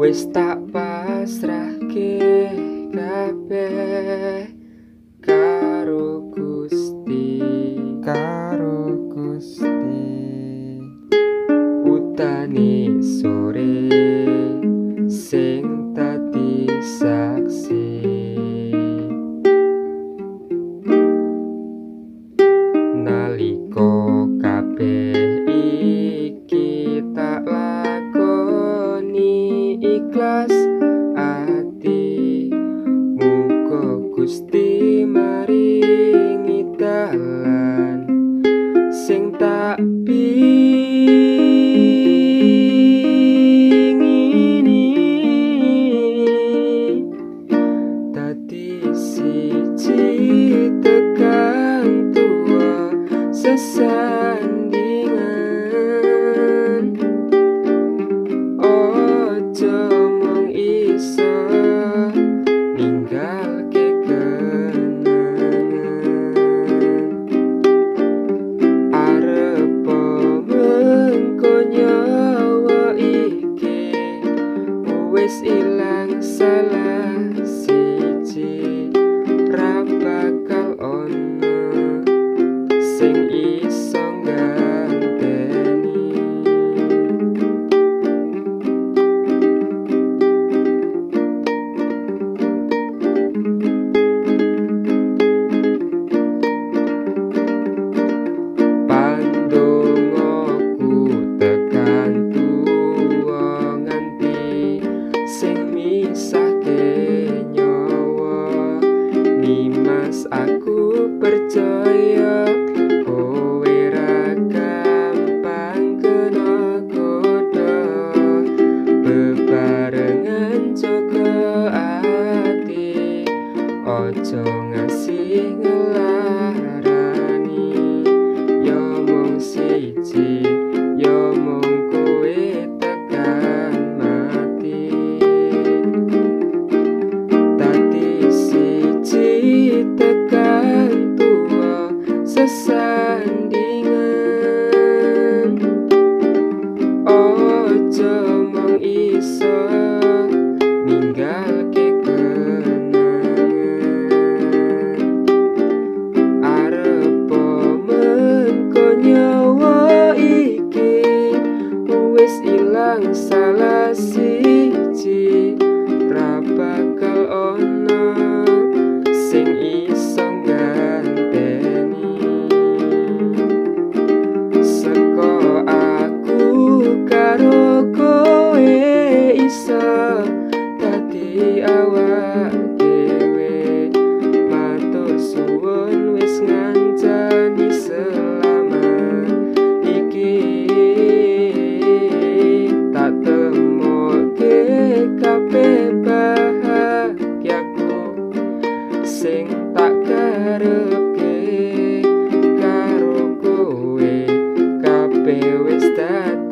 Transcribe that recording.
wis tak pasrah ke kabeh karo Gusti karo Gusti. Utani sore sing tadi saksi. Nalika ikhlas. is ilang salah aku percaya kowe ra gampang kena godo bebarengan jaga ati aja ngasih ngelak tekan tua sesandingan. Ojo mong iso ninggal ke kenangan. Arepo mengko nyawa iki wis ilang salah sing tak kerepke karo kowe kabeh wis dadi